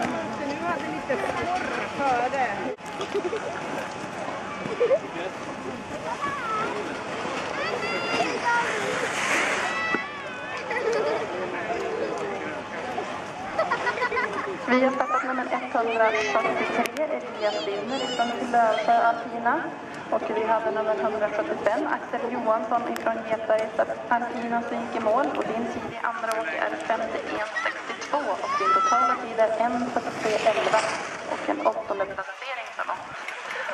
Nu hade lite porr före. Vi har startat nummer 143, Elias Wilmer från Lövsjö Alpina. Och vi hade nummer 175, Axel Johansson från Getbergs Alpina som gick i mål. Och din tid i andra åk är 51.62 och din totala tid är 1.43.11 och en åttonde placering för långt.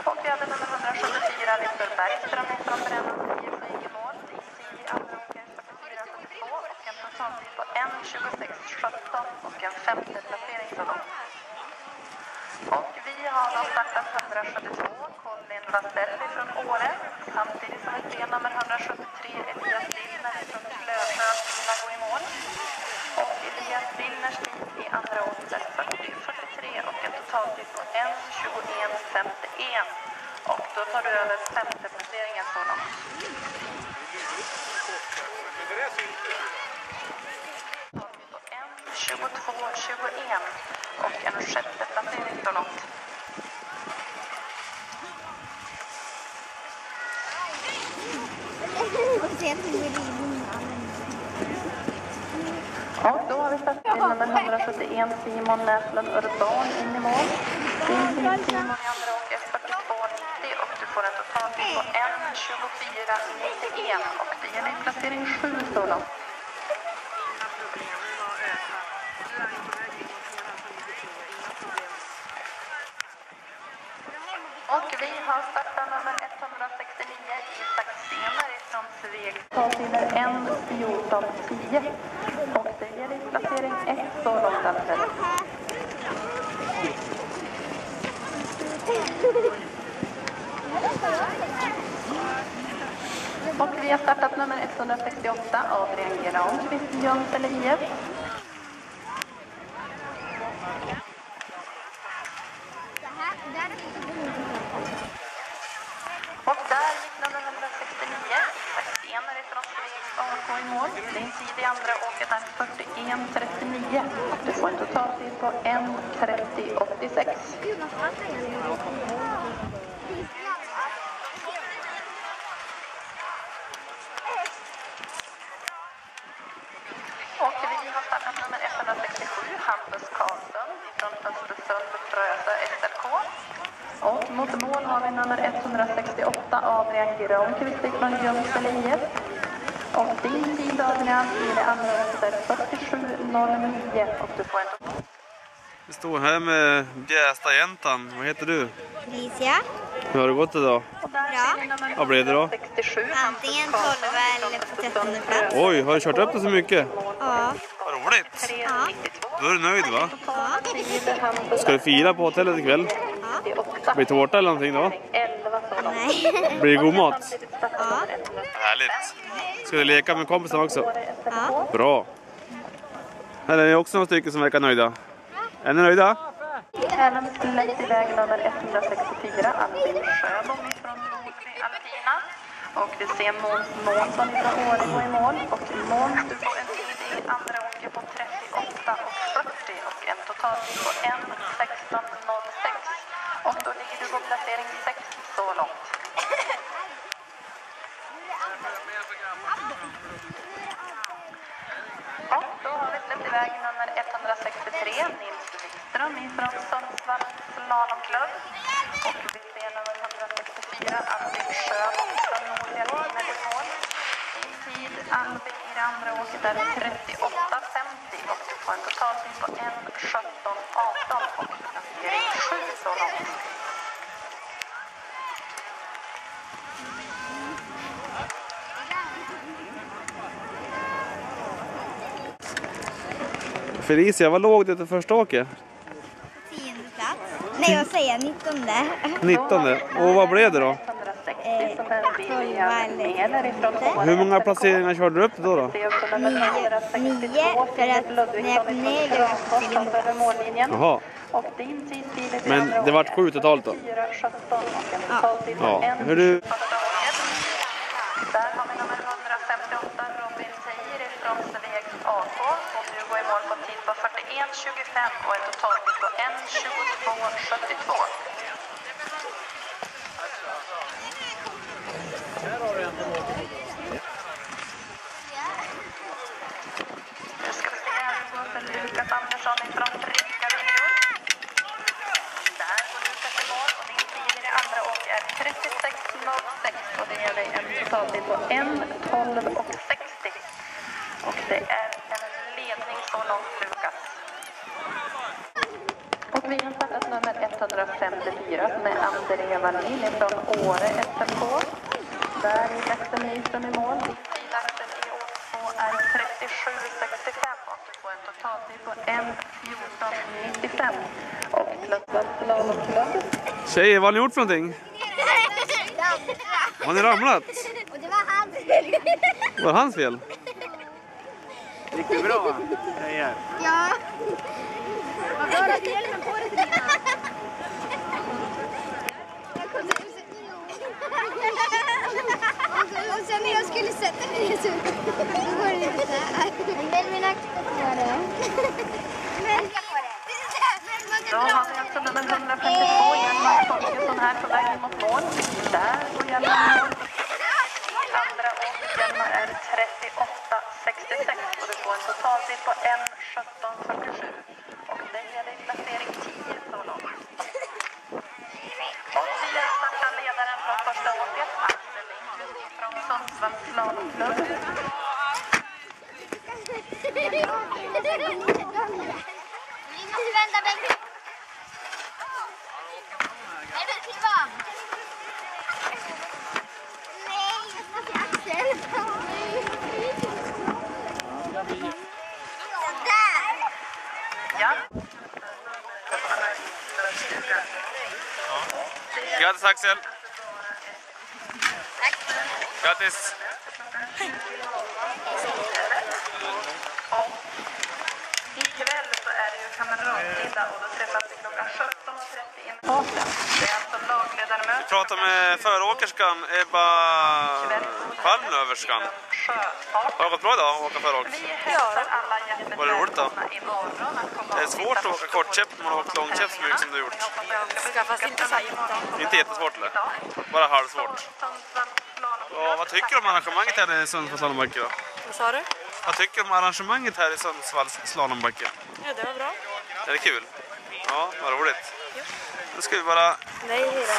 Och vi hade nummer 174, Viktor Bergström från Brännans IF som gick i mål. Din tid i andra åk är 44.72 och en totaltid på 1.26.17 och en femte placering så långt. Och vi har då startat 172, Colin Vaselli från Åre. Samtidigt som ett ben nummer 173, Elias Lillner från Lövsjö Alpina gå i mål. Och Elias Lillners tid i andra året är 40.43 och en totaltid på 1.21.51. Och då tar du över femte placeringen så långt. Totaltid på 1.22.21 och en sjätte placering så långt. Och då har vi satt in nummer 171 Simon Näslund Urban in i mål. Din Simon i andra åk är 42,90 och du får en totaltid på 1.24,91 och det ger dig placering 7 så långt. Och vi har startat nummer 169 och det ger dig placering 1 så långt Och vi har startat nummer 168 Adrian Granqvist, Jönsele IF. Och där gick nummer 2 i mål. Din tid i andra åket är 41.39. Du får en totaltid på 1.30.86. Vi har startat nummer 167, Hampus Karlsson från Östersund Frösö SLK. Och mot mål har vi nummer 168, Adrian Granqvist från Ljungskile IF. Och din tid Adrian i det andra åket är 47.09 och du får en Vi står här med Bjästa jäntan. Vad heter du? Felicia. Hur har det gått idag? Bra. Vad blev det då? 167, Antingen 12 eller på 13 plats. Oj, har du kört upp det så mycket? Ja. Vad roligt! 392. Då är du nöjd va? Hampus Ska du fira på hotellet ikväll? 98. Blir det tårta eller någonting då? 11 så långt. Nej. Blir det god mat? 165. Härligt! Ska du leka med kompisarna också? Ja. Bra! Här är det också några stycken som verkar nöjda. Är ni nöjda? Även släkt iväg nummer 164, Albin Sjöbom från Nordby Alpina. Och vi ser Måns Månsson från Åre gå i mål. Och Måns, du får en tid i andra åket på 38 och 40 och en totaltid på 1.16.06. Och då ligger du på placering 6 så långt. 163, Nils Wikström ifrån Sundsvalls slalomklubb. Och vill se nummer 164, Albin Sjöholm från Nordlia Limer i mål. Din tid, Albin, i det andra åket är 38.50 och du får en totaltid på 1.17.18 och placering 7 så långt. Felicia, vad låg det till första åket? Tionde plats. Nej, vad säger jag? Nittonde. 19. Och vad blev det då? 160 som är William Meder ifrån Åre. Hur många placeringar körde du upp då? då? Nio. 162, Nio, för att när jag kom ner över mållinjen. Jaha. Men det vart sju totalt då? 4.17 och en totaltid på Ja. en Hur du- första åket. Där har vi nummer 158 Robin Teijer ifrån Svegs AK och du går i mål på tid på 25 och en totaltid på 1.22.72. Nu ska vi se här, vi går för Lukas Andersson ifrån Rickard Rinkaby. Där går Lukas i mål och din tid i det andra och är 36.06 och det ger dig en totaltid på 1.12.60. Och det är en ledning så långt Lukas. Vi har startat nummer 154 med Andrea Wallin från Åre SLK. Där är Axel Nyström i mål. Axel i år 2 är 37.65 och du får en totaltid på 1.14.95. Och klassad slalomklubb. Tjejer, vad har ni gjort för någonting? Har ni ramlat? Och det var han. Var det hans fel? Gick det bra? Tjejer? Ja. Du på det till. Och, sen när jag skulle sätta mig så då var det lite så här. Men på det. Man Då har vi alltså nummer 152, Hjalmar här på väg mot mål. Där går Hjalmar mål. Andra Hjalmar är 38.66 och du får en totaltid på 1,17. Och det ger dig placering 10 så långt. Och vi startar ledaren från första åket, Axel Lindqvist från Sundsvalls slalomklubb. Måste vända bänken. Nej. Nej, jag ska till Axel. Sådär. Ja. Grattis Axel! Grattis! Och ikväll så är det ju kamratmiddag och då träffas vi klockan 17.30 i Maten. Det är alltså lagledarmöte. Prata med föråkerskan Ebba Palmlöverskan. Har det gått bra idag att åka föråkers? Vi hälsar alla hjärtligt Var det roligt då? Det är svårt att åka kortkäpp när man har åkt långkäpp så mycket som du har gjort. Skaffa. Inte jättesvårt eller? Bara halvsvårt. Ja, vad tycker du om arrangemanget här i Sundsvalls då? Vad sa du? Vad tycker du om arrangemanget här i Sundsvalls slalombacke? Ja, det var bra. Är det kul? Ja, vad roligt. Nu ska vi bara Nej, hej då.